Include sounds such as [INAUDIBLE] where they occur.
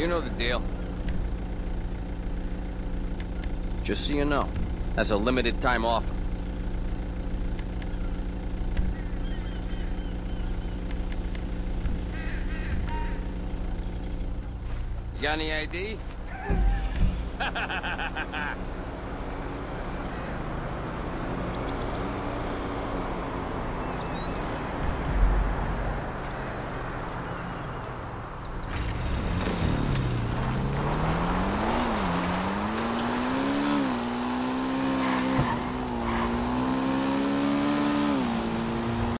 You know the deal. Just so you know, that's a limited time offer. You got any ID? [LAUGHS]